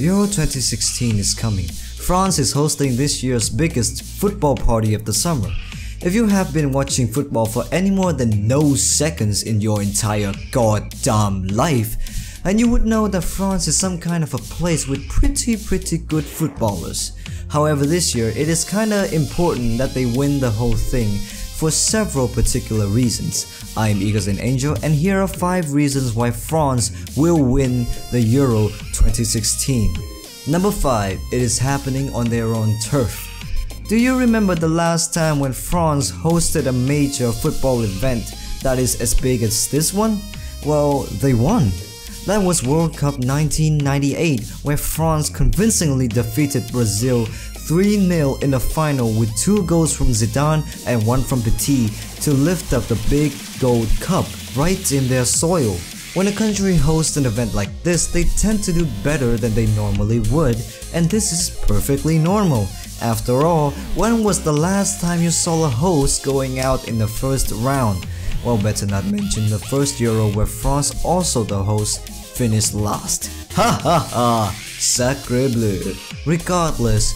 Euro 2016 is coming. France is hosting this year's biggest football party of the summer. If you have been watching football for any more than no seconds in your entire goddamn life, and you would know that France is some kind of a place with pretty pretty good footballers. However this year it is kinda important that they win the whole thing for several particular reasons. I am Eagles and Angel and here are 5 reasons why France will win the Euro 2016. Number 5. It is happening on their own turf. Do you remember the last time when France hosted a major football event that is as big as this one? Well, they won. That was World Cup 1998 where France convincingly defeated Brazil 3-0 in the final with 2 goals from Zidane and 1 from Petit to lift up the big gold cup right in their soil. When a country hosts an event like this, they tend to do better than they normally would, and this is perfectly normal. After all, when was the last time you saw a host going out in the first round? Well, better not mention the first Euro where France, also the host, finished last. Ha ha ha! Sacre bleu! Regardless,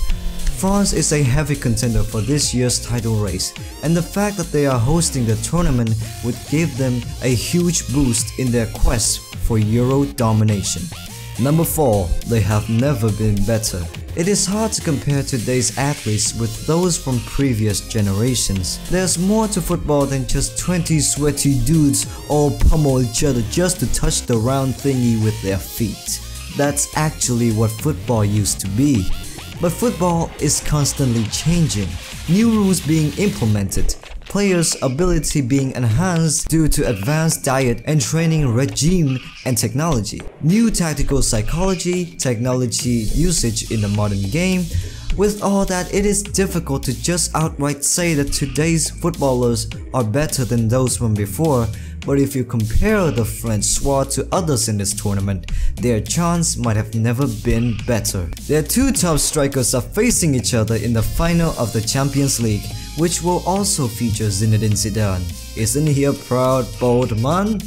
France is a heavy contender for this year's title race, and the fact that they are hosting the tournament would give them a huge boost in their quest for Euro domination. Number 4. They have never been better. It is hard to compare today's athletes with those from previous generations. There's more to football than just 20 sweaty dudes all pummel each other just to touch the round thingy with their feet. That's actually what football used to be. But football is constantly changing, new rules being implemented, players' ability being enhanced due to advanced diet and training regime and technology, new tactical psychology, technology usage in the modern game. With all that, it is difficult to just outright say that today's footballers are better than those from before but if you compare the French squad to others in this tournament, their chance might have never been better. Their two top strikers are facing each other in the final of the Champions League, which will also feature Zinedine Zidane. Isn't he a proud, bold man?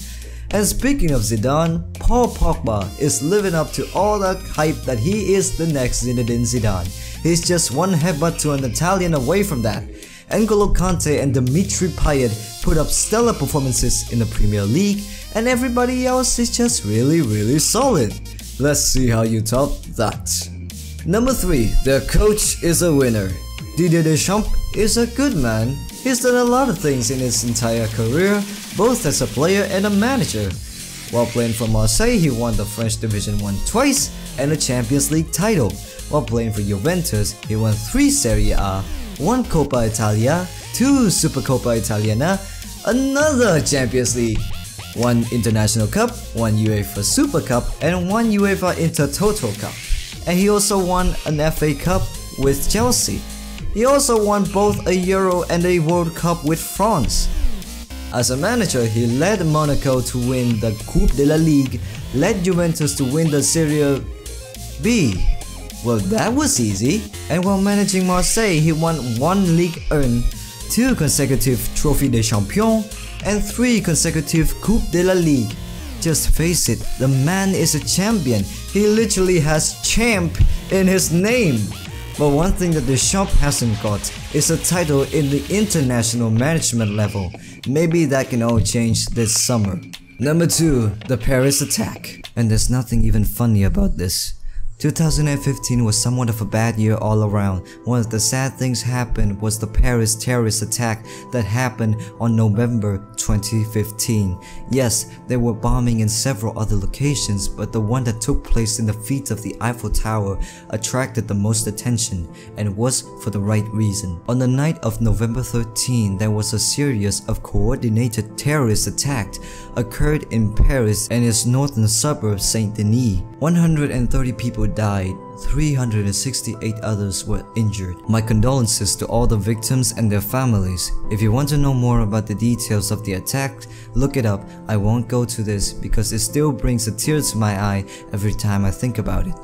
And speaking of Zidane, Paul Pogba is living up to all the hype that he is the next Zinedine Zidane. He's just one headbutt to an Italian away from that. N'Golo Kante and Dimitri Payet put up stellar performances in the Premier League and everybody else is just really really solid. Let's see how you top that. Number 3. Their coach is a winner. Didier Deschamps is a good man. He's done a lot of things in his entire career, both as a player and a manager. While playing for Marseille, he won the French Division 1 twice and a Champions League title. While playing for Juventus, he won 3 Serie A 1 Coppa Italia, 2 Supercoppa Italiana, another Champions League, 1 International Cup, 1 UEFA Super Cup, and 1 UEFA Intertoto Cup. And he also won an FA Cup with Chelsea. He also won both a Euro and a World Cup with France. As a manager, he led Monaco to win the Coupe de la Ligue, led Juventus to win the Serie B, well, that was easy. And while managing Marseille, he won one league 1, two consecutive Trophée des Champions, and three consecutive Coupe de la Ligue. Just face it, the man is a champion. He literally has champ in his name. But one thing that Deschamps hasn't got is a title in the international management level. Maybe that can all change this summer. Number 2. The Paris Attack. And there's nothing even funny about this. 2015 was somewhat of a bad year all around. One of the sad things happened was the Paris terrorist attack that happened on November 2015. Yes, there were bombing in several other locations, but the one that took place in the feet of the Eiffel Tower attracted the most attention and was for the right reason. On the night of November 13, there was a series of coordinated terrorist attacks occurred in Paris and its northern suburb Saint-Denis. 130 people died, 368 others were injured. My condolences to all the victims and their families. If you want to know more about the details of the attack, look it up. I won't go to this because it still brings a tear to my eye every time I think about it.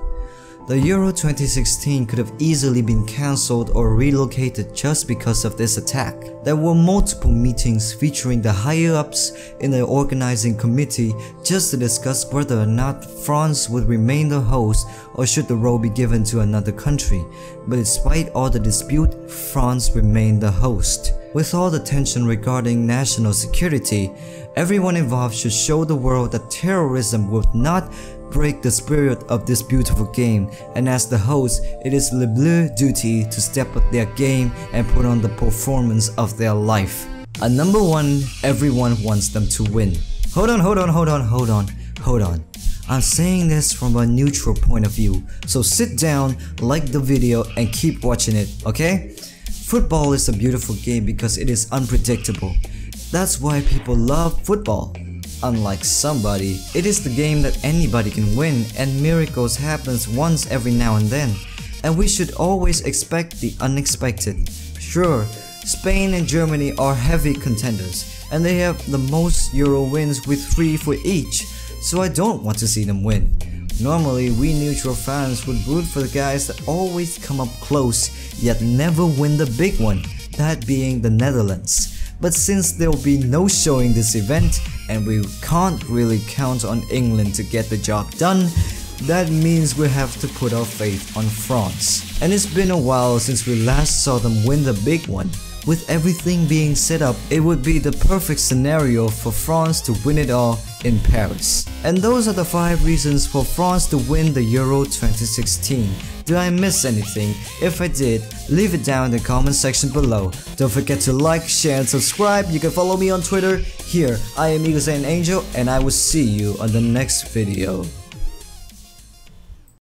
The Euro 2016 could have easily been cancelled or relocated just because of this attack. There were multiple meetings featuring the higher-ups in the organizing committee just to discuss whether or not France would remain the host or should the role be given to another country. But despite all the dispute, France remained the host. With all the tension regarding national security, everyone involved should show the world that terrorism would not break the spirit of this beautiful game and as the host, it is Le Bleu duty to step up their game and put on the performance of their life. A number one, everyone wants them to win. Hold on, hold on, hold on, hold on, hold on. I'm saying this from a neutral point of view, so sit down, like the video and keep watching it, okay? Football is a beautiful game because it is unpredictable. That's why people love football. Unlike somebody, it is the game that anybody can win and miracles happens once every now and then. And we should always expect the unexpected. Sure, Spain and Germany are heavy contenders and they have the most Euro wins with 3 for each, so I don't want to see them win. Normally, we neutral fans would root for the guys that always come up close yet never win the big one, that being the Netherlands. But since there will be no showing this event and we can't really count on England to get the job done, that means we have to put our faith on France. And it's been a while since we last saw them win the big one. With everything being set up, it would be the perfect scenario for France to win it all in Paris. And those are the 5 reasons for France to win the Euro 2016. Did I miss anything? If I did, leave it down in the comment section below. Don't forget to like, share and subscribe. You can follow me on Twitter. Here, I am Eagle Angel and I will see you on the next video.